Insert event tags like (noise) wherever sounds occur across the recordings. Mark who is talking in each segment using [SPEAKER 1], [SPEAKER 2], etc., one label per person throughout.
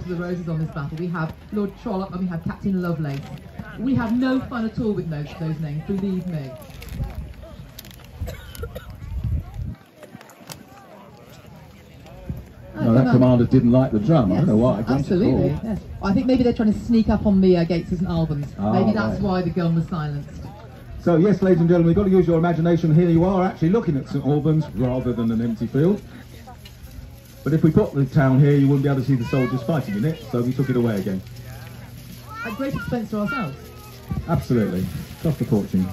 [SPEAKER 1] to the roses on this battle. We have Lord Trollope and we have Captain Lovelace. We have no fun at all with those, those names, believe me. (coughs) Oh,
[SPEAKER 2] No, that commander didn't like the drum. I don't know why.
[SPEAKER 1] Absolutely. Yes. I think maybe they're trying to sneak up on the uh, gates of St Albans.
[SPEAKER 2] Ah,
[SPEAKER 1] maybe that's
[SPEAKER 2] right.
[SPEAKER 1] why the gun was silenced.
[SPEAKER 2] So yes, ladies and gentlemen, you've got to use your imagination. Here you are actually looking at St Albans rather than an empty field. But if we put the town here, you wouldn't be able to see the soldiers fighting in it, so we took it away again.
[SPEAKER 1] At great expense to ourselves.
[SPEAKER 2] Absolutely. Cost a fortune.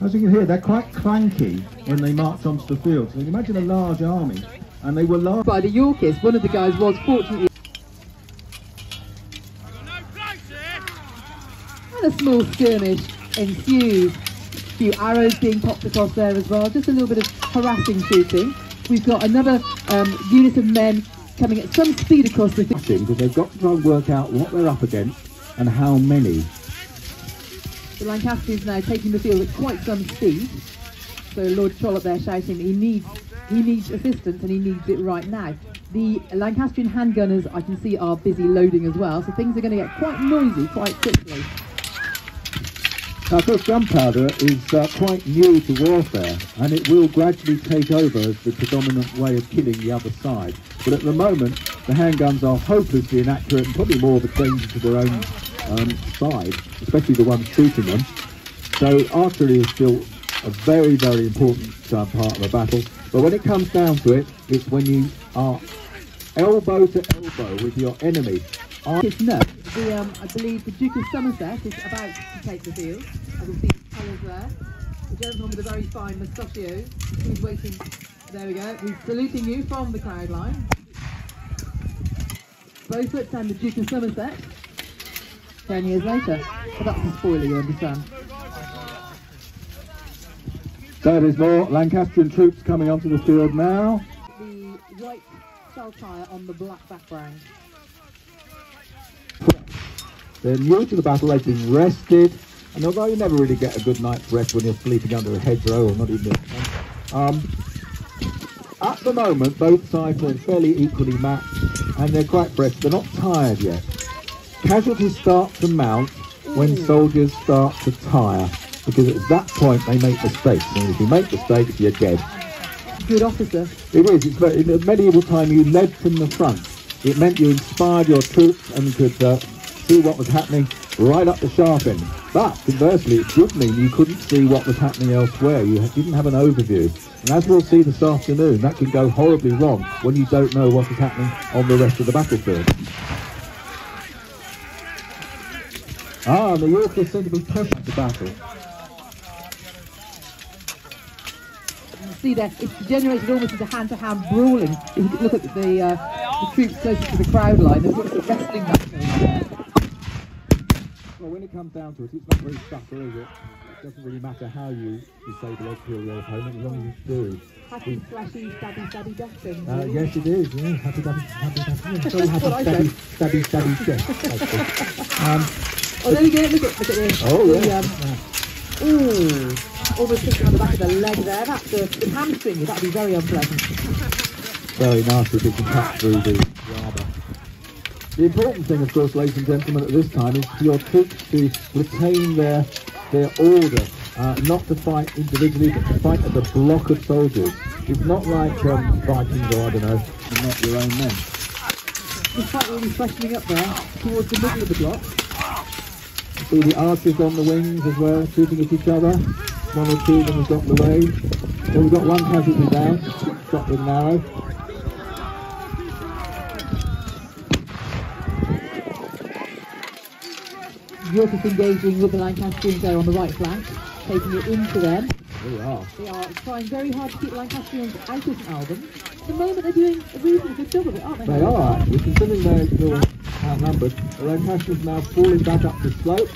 [SPEAKER 2] As you can hear, they're quite clanky when they march onto the field. So imagine a large army, and they were large.
[SPEAKER 1] By the Yorkists, one of the guys was fortunately. And a small skirmish ensues. A few arrows being popped across there as well. Just a little bit of harassing shooting. We've got another um, unit of men coming at some speed across the.
[SPEAKER 2] Because they've got to try and work out what they're up against and how many.
[SPEAKER 1] The Lancastrians now taking the field at quite some speed. So Lord Trollope there shouting he needs he needs assistance and he needs it right now. The Lancastrian handgunners I can see are busy loading as well, so things are going to get quite noisy quite quickly.
[SPEAKER 2] Now, of course, gunpowder is uh, quite new to warfare, and it will gradually take over as the predominant way of killing the other side. But at the moment, the handguns are hopelessly inaccurate and probably more of a danger to their own um, side, especially the ones shooting them. So archery is still a very, very important uh, part of a battle. But when it comes down to it, it's when you are elbow to elbow with your enemy.
[SPEAKER 1] No. The um, I believe the Duke of Somerset is about to take the field. I can see his colours there. The gentleman with the very fine mustachios who's waiting. There we go. He's saluting you from the crowd line. Beaufort and the Duke of Somerset. Ten years later. But that's a spoiler, you understand.
[SPEAKER 2] So there's more Lancastrian troops coming onto the field now.
[SPEAKER 1] The white saltire on the black background.
[SPEAKER 2] They're new to the battle, they've been rested, and although you never really get a good night's rest when you're sleeping under a hedgerow or not even a um, at the moment both sides are fairly equally matched and they're quite fresh, they're not tired yet. Casualties start to mount when soldiers start to tire, because at that point they make mistakes, and if you make mistakes you're dead.
[SPEAKER 1] Good officer.
[SPEAKER 2] It is. It's in medieval time, you led from the front. It meant you inspired your troops and could uh, see what was happening right up the sharp end. But conversely, it did mean you couldn't see what was happening elsewhere. You didn't have an overview. And as we'll see this afternoon, that can go horribly wrong when you don't know what is happening on the rest of the battlefield. Ah, the Yorkists seem to be pushing the battle.
[SPEAKER 1] You see there, it's generated almost into hand-to-hand brawling. If you look at the, uh, the troops closer to the crowd line, there's sort of a wrestling match.
[SPEAKER 2] Well, when it comes down to it, it's not very subtle, is it? It doesn't really matter how you disable or kill your opponent, as long as you do.
[SPEAKER 1] Happy, slashy, stabby, stabby death.
[SPEAKER 2] Uh, yes, it is. Yeah, happy, happy, happy. Yeah, (laughs)
[SPEAKER 1] That's what
[SPEAKER 2] happy, stabby, stabby, stabby, death. Um,
[SPEAKER 1] Oh, there you go, look at, look at this.
[SPEAKER 2] oh,
[SPEAKER 1] The,
[SPEAKER 2] yeah.
[SPEAKER 1] um, ooh, almost sticking on the back of the leg there. That's a, the hamstring, that'd be very unpleasant.
[SPEAKER 2] Very nasty if it can cut through the. The important thing, of course, ladies and gentlemen, at this time is for your troops to retain their their order, uh, not to fight individually, but to fight as a block of soldiers. It's not like um, Vikings or I don't know, you're not your own men.
[SPEAKER 1] The fight really freshening up there towards the middle of the block.
[SPEAKER 2] See the archers on the wings as well, shooting at each other. One or two of them have got away. Well, we've got one casualty down, shot with an arrow.
[SPEAKER 1] York is engaging with the Lancastrians there on the right flank, taking it into them.
[SPEAKER 2] We are.
[SPEAKER 1] They are trying very hard to keep Lancastrians out of Albans. At the moment they're doing a reasonably good job of it, aren't they?
[SPEAKER 2] They are actually, considering they're still outnumbered. The Lancastrians now falling back up the slope.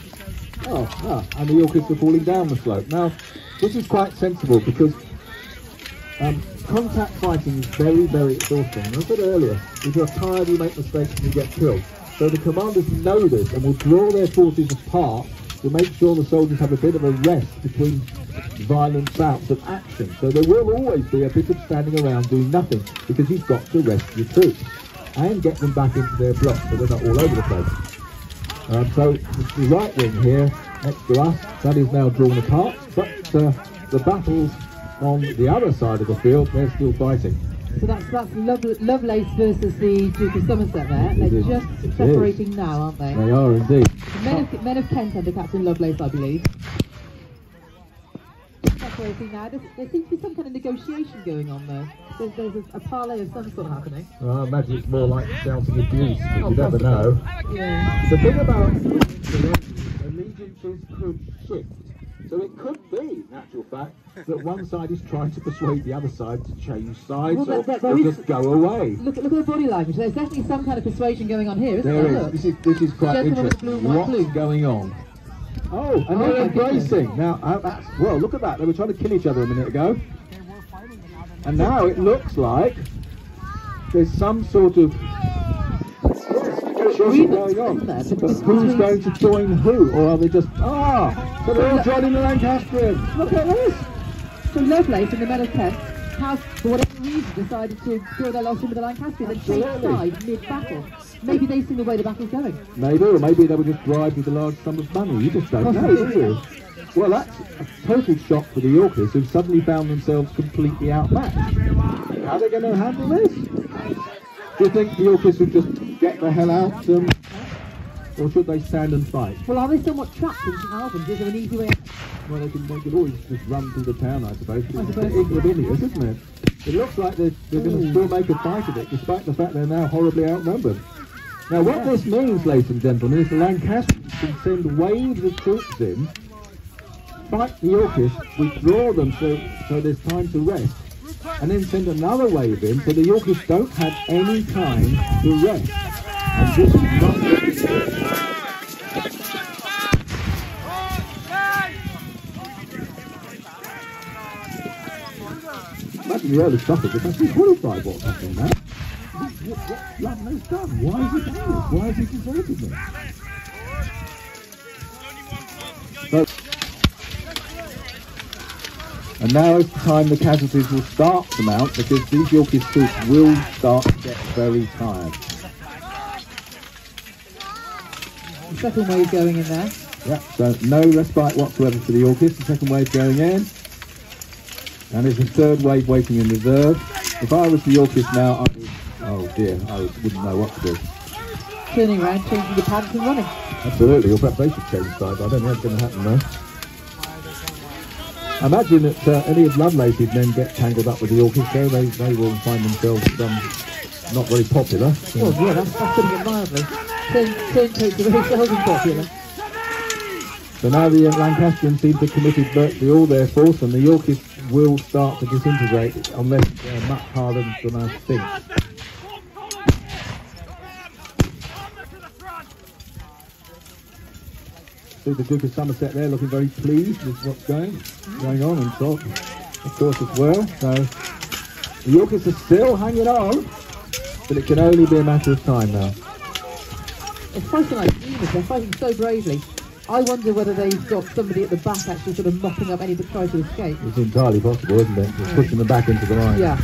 [SPEAKER 2] Oh, ah, and the Yorkists are falling down the slope. Now, this is quite sensible because um, contact fighting is very, very exhausting. And I said earlier, if you're tired, you make mistakes and you get killed. So the commanders know this and will draw their forces apart to make sure the soldiers have a bit of a rest between violent bouts of action. So there will always be a bit of standing around doing nothing because you've got to rest your troops and get them back into their blocks so they're not all over the place. Um, so the right wing here next to us, that is now drawn apart, but uh, the battles on the other side of the field, they're still fighting.
[SPEAKER 1] So that's that's Love, Lovelace versus the Duke of Somerset there. They're
[SPEAKER 2] is.
[SPEAKER 1] just
[SPEAKER 2] It
[SPEAKER 1] separating now, aren't they?
[SPEAKER 2] They are indeed.
[SPEAKER 1] Men of, Men of Kent under Captain Lovelace, I believe. Separating now. There's, there seems to be some kind of negotiation going on there. There's, there's a, a parley of some sort happening.
[SPEAKER 2] Well, I imagine it's more like shouting abuse, but
[SPEAKER 1] Oh,
[SPEAKER 2] you never
[SPEAKER 1] possibly.
[SPEAKER 2] know.
[SPEAKER 1] Yeah.
[SPEAKER 2] The thing about allegiances could shift. So it could be, fact, that one side is trying to persuade the other side to change sides
[SPEAKER 1] Well,
[SPEAKER 2] or,
[SPEAKER 1] there- there
[SPEAKER 2] or
[SPEAKER 1] is-
[SPEAKER 2] just go away.
[SPEAKER 1] Look, at- look at the body language. There's definitely some kind of persuasion going on here, isn't
[SPEAKER 2] There
[SPEAKER 1] there?
[SPEAKER 2] is. This is this is quite interesting.
[SPEAKER 1] blue
[SPEAKER 2] What's
[SPEAKER 1] blue.
[SPEAKER 2] going on? Oh, and
[SPEAKER 1] Oh
[SPEAKER 2] they're
[SPEAKER 1] goodness.
[SPEAKER 2] embracing. Now, uh, that's well. Look at that. They were trying to kill each other a minute ago, and now it looks like there's some sort of yes, negotiation
[SPEAKER 1] Agreement,
[SPEAKER 2] on.
[SPEAKER 1] there?
[SPEAKER 2] But who's going to join who, or are they just ah? So they're all joining the Lancastrians. Look at this.
[SPEAKER 1] So Lovelace in the Men of has, for whatever reason, decided to throw their loss in with the Lancastrians and change sides mid-battle. Maybe they've seen the way the battle's going.
[SPEAKER 2] Maybe, or maybe they were just bribed with a large sum of money. You just don't know, do you? Well, that's a total shock for the Yorkers who've suddenly found themselves completely outmatched. How are they going to handle this? Do you think the should just get the hell out, um, or should they stand and fight?
[SPEAKER 1] Well, are they somewhat trapped in St Albans? Is there an easy way out?
[SPEAKER 2] Well, they can, they can always just run through the town, I suppose.
[SPEAKER 1] I
[SPEAKER 2] It's a
[SPEAKER 1] suppose.
[SPEAKER 2] bit ignominious, isn't it? It looks like they're, they're going to still make a fight of it, despite the fact they're now horribly outnumbered. Now, what this means, ladies and gentlemen, is the Lancastrians can send waves of troops in, fight the Yorkish, withdraw them so, so there's time to rest, and then send another wave in so the Yorkish don't have any time to rest. And this is not good. Imagine the Earl of Suffolk is actually qualified what's happening now. What, what, what Lovelace done? Why is he doing this? Why has he deserted them? So, and now is the time the casualties will start to mount because these Yorkist troops will start to get very tired.
[SPEAKER 1] The second wave going in there.
[SPEAKER 2] Yeah, so no respite whatsoever for the Yorkists. The second wave going in. And there's a third wave waiting in reserve. If I was the Yorkist now, I would, oh dear, I wouldn't know what to do.
[SPEAKER 1] Turning around, changing the pants and running.
[SPEAKER 2] Absolutely, or perhaps they should change sides. I don't think that's going to happen though. Imagine that uh, any of Lovelace's men get tangled up with the Yorkists, though, they, they will find themselves um, not very popular. So-
[SPEAKER 1] Well, yeah, that's, that's putting it mildly. Turn, turncoats are very seldom popular.
[SPEAKER 2] So now the uh, Lancastrians seem to have committed virtually all their force, and the Yorkists will start to disintegrate unless they're much harder than I think. See the Duke of Somerset there looking very pleased with what's going going on, and so of course as well. So the Yorkists are still hanging on, but it can only be a matter of time now.
[SPEAKER 1] Like demons. They're fighting so bravely. I wonder whether they've got somebody at the back actually sort of mopping up any that try to escape.
[SPEAKER 2] It's entirely possible, isn't it? Just pushing them back into the line.
[SPEAKER 1] Yeah.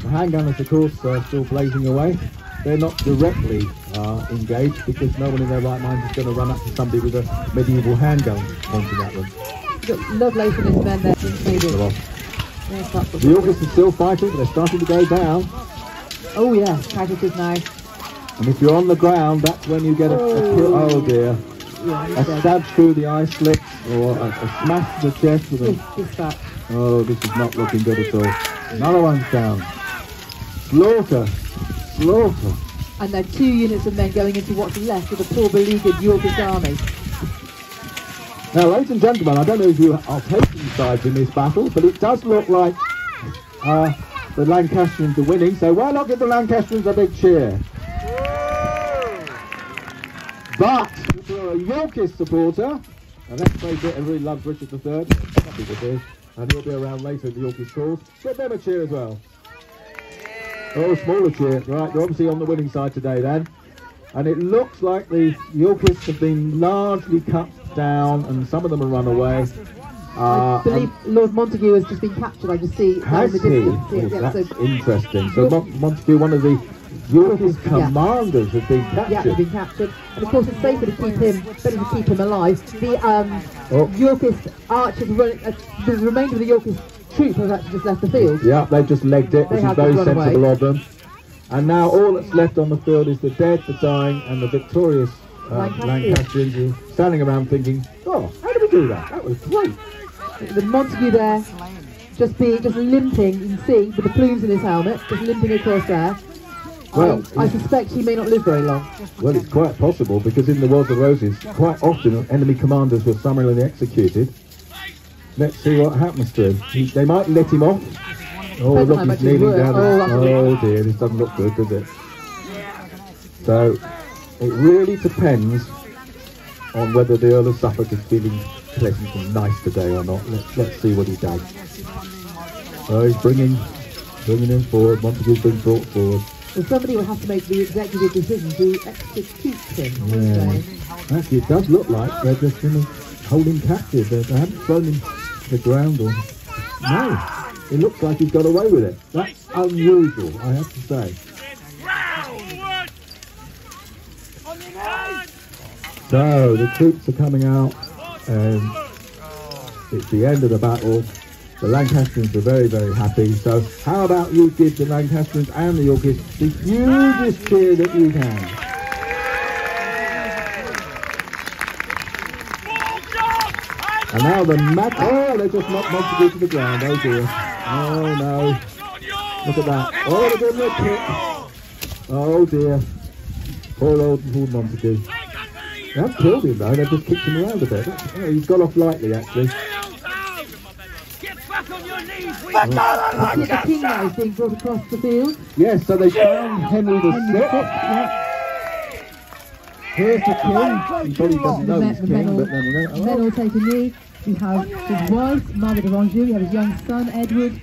[SPEAKER 2] The handgunners, of course, are still blazing away. They're not directly uh, engaged because no one in their right mind is going to run up to somebody with a medieval handgun pointing at them.
[SPEAKER 1] You've and his men there. Maybe.
[SPEAKER 2] Well,
[SPEAKER 1] Yes,
[SPEAKER 2] the Yorkists is still fighting, but they're starting to go down.
[SPEAKER 1] Oh yeah, casualties now.
[SPEAKER 2] And if you're on the ground, that's when you get a, a kill. Oh dear.
[SPEAKER 1] Yeah,
[SPEAKER 2] A
[SPEAKER 1] dead.
[SPEAKER 2] stab through the eye slit or a, a smash to the chest with a... Oh, this is not looking good at all. Another one's down. Slaughter. Slaughter.
[SPEAKER 1] And then two units of men going into what's left of the poor beleaguered Yorkist army.
[SPEAKER 2] Now, ladies and gentlemen, I don't know if you are taking sides in this battle, but it does look like uh, the Lancastrians are winning. So why not give the Lancastrians a big cheer? But if you're a Yorkist supporter, and let's face it, everybody loves Richard III, some people do, and he'll be around later in the Yorkist cause, give them a cheer as well. Oh, smaller cheer. Right, they're obviously on the winning side today then. And it looks like the Yorkists have been largely cut down, and some of them have run away.
[SPEAKER 1] I
[SPEAKER 2] Uh,
[SPEAKER 1] believe Lord Montague has just been captured. I just see
[SPEAKER 2] has
[SPEAKER 1] the
[SPEAKER 2] he?
[SPEAKER 1] distance.
[SPEAKER 2] Oh,
[SPEAKER 1] Yeah, yeah,
[SPEAKER 2] that's
[SPEAKER 1] so,
[SPEAKER 2] interesting. So Mon- Montague, one of the Yorkist
[SPEAKER 1] Yeah.
[SPEAKER 2] commanders, has been
[SPEAKER 1] yeah,
[SPEAKER 2] captured.
[SPEAKER 1] they've been captured. And of course, it's safer to keep him, better to keep him alive. The um,
[SPEAKER 2] Oh.
[SPEAKER 1] Yorkist archers, uh, the remainder of the Yorkist troop has actually just left the field.
[SPEAKER 2] Yeah, they've just legged it,
[SPEAKER 1] They
[SPEAKER 2] which is very sensible
[SPEAKER 1] away.
[SPEAKER 2] of them. And now all that's left on the field is the dead, the dying, and the victorious uh,
[SPEAKER 1] Lancastrians.
[SPEAKER 2] Lancastrians who are standing around thinking, oh, how did we do that? That was great.
[SPEAKER 1] The Montague there, just be just limping. You can see with the plumes in his helmet, just limping across there.
[SPEAKER 2] Well,
[SPEAKER 1] I, I suspect he may not live very long.
[SPEAKER 2] Well, it's quite possible because in the Wars of Roses, quite often enemy commanders were summarily executed. Let's see what happens to him. He, they might let him off. Oh, look, he's kneeling down.
[SPEAKER 1] Oh, that's a bit-
[SPEAKER 2] Oh dear, this doesn't look good, does it? So, it really depends on whether the Earl of Suffolk is feeling pleasant and nice today or not. Let's, let's see what he does. Oh, he's bringing, bringing him forward. Montague's been brought forward.
[SPEAKER 1] So somebody will have to make the executive decision to execute him.
[SPEAKER 2] Yeah. Actually, it does look like they're just going to hold him captive. They, haven't thrown him the ground or... No, it looks like he's got away with it. That's unusual, I have to say. So, the troops are coming out and it's the end of the battle. The Lancastrians are very, very happy. So, how about you give the Lancastrians and the Yorkists the hugest cheer that you can? And now the mag- oh, they just knocked Montague to the ground. Oh dear. Oh no. Look at that. Oh, they're a kick. Oh dear. Poor old poor Montague. They haven't killed him though, they've just kicked him around a bit. Oh, he's got off lightly actually.
[SPEAKER 3] Get back on your knees, we
[SPEAKER 1] I think the oh. king now is being brought across the field.
[SPEAKER 2] Yes, so they found Henry the
[SPEAKER 1] Henry the
[SPEAKER 2] Sixth.
[SPEAKER 1] Sixth, yeah.
[SPEAKER 2] Here's the king. He probably doesn't know he's
[SPEAKER 1] the
[SPEAKER 2] king, but then
[SPEAKER 1] the men all take a knee. We have his wife, Margaret of Anjou. We have his young son, Edward,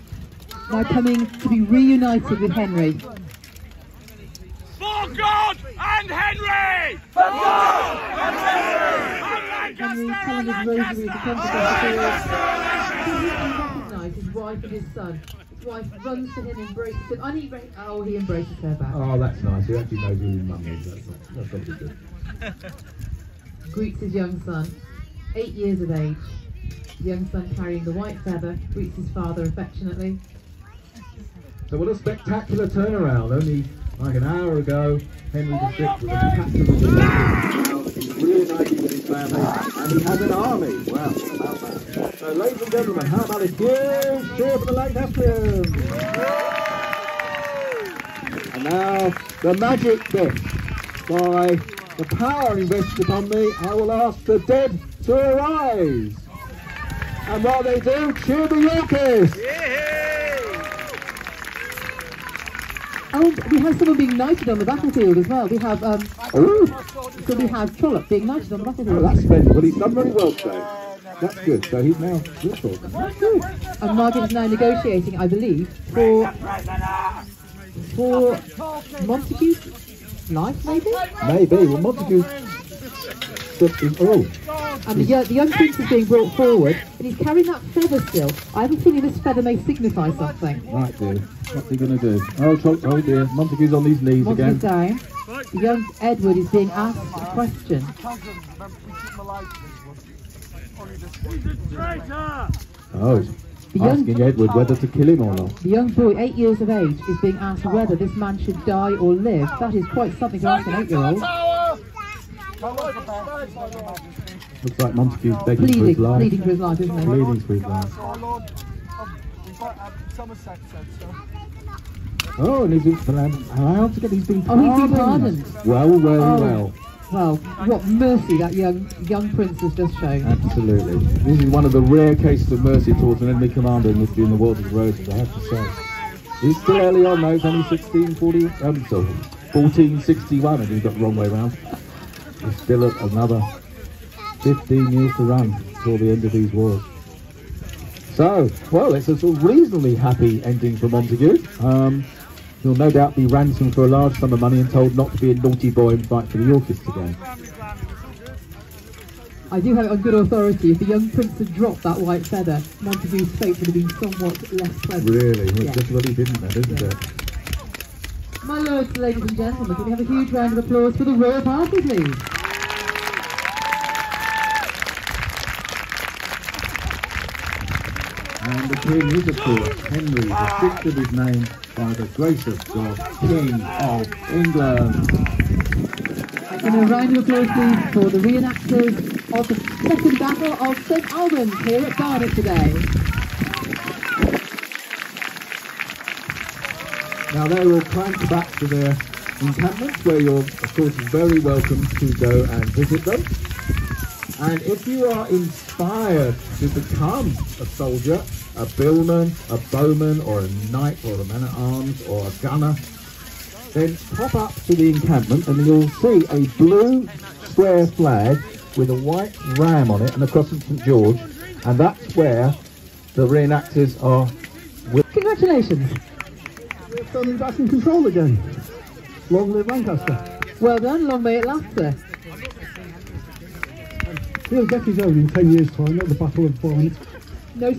[SPEAKER 1] now coming to be reunited with Henry.
[SPEAKER 3] For God and Henry! For God and Henry!
[SPEAKER 1] Henry telling his rosary as he comes across the field. He recognise his wife and his son. His wife runs to him, embraces him. And he, ra- oh, he embraces her back.
[SPEAKER 2] Oh, that's nice. He actually knows who his mum is. That's, that's got to be good. (laughs)
[SPEAKER 1] greets his young son, eight years of age. The young son carrying the white feather, greets his father affectionately.
[SPEAKER 2] So what a spectacular turnaround. Only like an hour ago, Henry VI was a he's reunited with his family, and he has an army. Wow? So ladies and gentlemen, how about a huge cheer for the late Lancastrians? And now, the magic bit. By the power invested upon me, I will ask the dead to arise. And while they do, cheer the Yorkists.
[SPEAKER 1] Oh, we have someone being knighted on the battlefield as well. We have, um,
[SPEAKER 2] Ooh.
[SPEAKER 1] so we have Trollope being knighted on the
[SPEAKER 2] Oh,
[SPEAKER 1] battlefield.
[SPEAKER 2] that's splendid. Well, he's done very well today. That's good. So he's now useful. That's good.
[SPEAKER 1] And Margaret is now negotiating, I believe, for for Montague's life, maybe.
[SPEAKER 2] Maybe. Well, Montague. Oh,
[SPEAKER 1] And the, young- the young prince is being brought forward, and he's carrying that feather still. I have a feeling this feather may signify something.
[SPEAKER 2] right, dear. What's he going to do? Oh, tro- oh dear. Montague's on his knees
[SPEAKER 1] Montague's
[SPEAKER 2] again.
[SPEAKER 1] down. The young Edward is being asked a question.
[SPEAKER 2] Oh, he's
[SPEAKER 1] The young,
[SPEAKER 2] asking Edward whether to kill him or not.
[SPEAKER 1] the young boy, eight years of age, is being asked whether this man should die or live. That is quite something to ask an eight-year-old.
[SPEAKER 2] Looks like Montague's begging for his life.
[SPEAKER 1] pleading for his life, isn't he?
[SPEAKER 2] Pleading for his life. Oh, and he's been allowed to get. Oh, he's been
[SPEAKER 1] Oh, he's
[SPEAKER 2] pardoned.
[SPEAKER 1] been pardoned.
[SPEAKER 2] Well, well,
[SPEAKER 1] Oh.
[SPEAKER 2] well.
[SPEAKER 1] Well, what mercy that young young prince has just shown.
[SPEAKER 2] Absolutely. This is one of the rare cases of mercy towards an enemy commander in the, in the Wars of Roses, I have to say. He's still early on though, only 1640, um, sorry, 1461, and he got the wrong way round. There's still another 15 years to run before the end of these wars. So, well, it's a sort of reasonably happy ending for Montague. Um, he'll no doubt be ransomed for a large sum of money and told not to be a naughty boy and fight for the Yorkists again.
[SPEAKER 1] I do have it on good authority. If the young prince had dropped that white feather, Montague's fate would have been somewhat less pleasant.
[SPEAKER 2] Really? Well,
[SPEAKER 1] Yeah.
[SPEAKER 2] Just what he didn't then, isn't
[SPEAKER 1] Yeah.
[SPEAKER 2] it?
[SPEAKER 1] My lords, ladies and gentlemen, can we have a huge round of applause for the royal party, please?
[SPEAKER 2] And the king is, of course, Henry the Sixth of his name, by the grace of God, King of England.
[SPEAKER 1] And a round of applause, please, for the reenactors of the Second Battle of St Albans here at Barnet today.
[SPEAKER 2] Now they will clank back to their encampments where you're of course very welcome to go and visit them. And if you are inspired to become a soldier, a billman, a bowman or a knight or a man at arms or a gunner, then pop up to the encampment and you'll see a blue square flag with a white ram on it and a cross of St George and that's where the reenactors are
[SPEAKER 1] Congratulations.
[SPEAKER 4] We're firmly back in control again. Long live Lancaster.
[SPEAKER 1] Well done, long may it last, there.
[SPEAKER 4] He'll get his own in 10 years' time at the Battle of Barnet.
[SPEAKER 1] No